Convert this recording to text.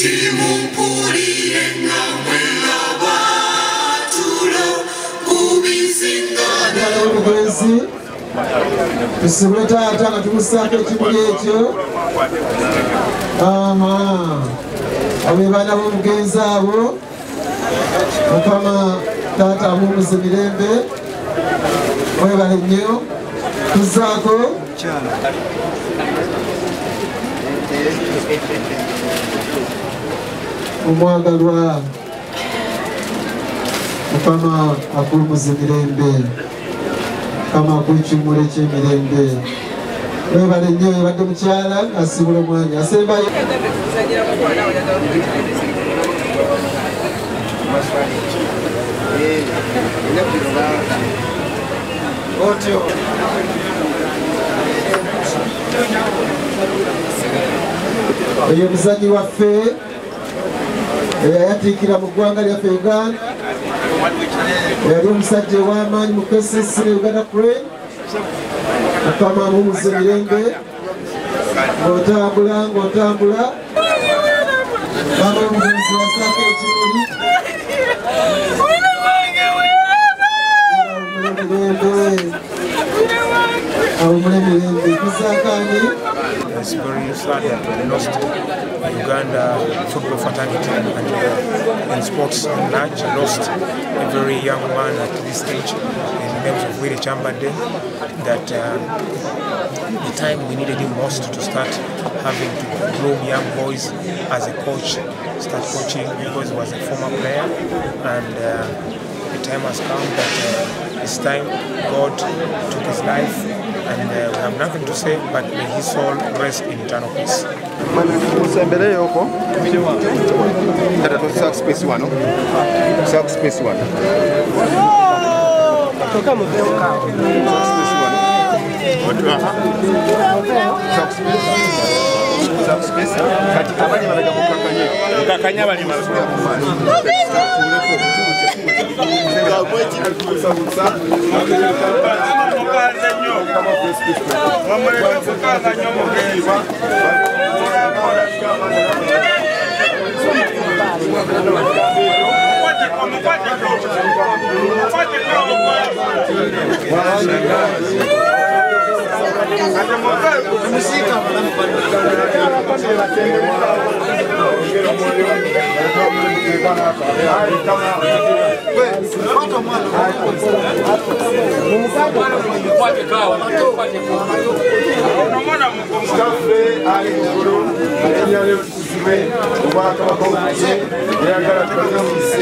Timon Puri and omugenzi tusibwe taata nga tumusaako ekimuli ekyo. Ama abo baana b'omugenzi abo mukama taata amuumuza emirembe mwebale nnyo tuzaako omwagalwa mukama akuumuza emirembe mukama akukyumula ekyemirembe webale nnyo ebadde mukyala asibula omwanya asembayo otyo oyo muzanyi waffe eyayatiikira mu ggwanga lyaffe uganda yali omusajja ow'amaanyi mu kesisi ne uganda crane mukama mumuza emirembe ng'otambula ng'otambula. Baba omugenzi wasaako ekimuli awumula emirembe kuzaakaani It's very sad that we lost Uganda football fraternity and uh, in sports at large lost a very young man at this stage in the names of Willie Chambade that uh, the time we needed him most to start having to groom young boys as a coach, start coaching because he was a former player. And uh, the time has come that uh, it's time God took his life and uh, we have nothing to say but may his soul rest in eternal peace. musembereyo oko kata space wano tusaku space wano space abali mabega kama Yesu Kristo. vamos na nyomo hiva. Pata mwana kitaffe ali muggulu erinnya lyekusibwe obwakabaka obuze eragala tukoze mu nsi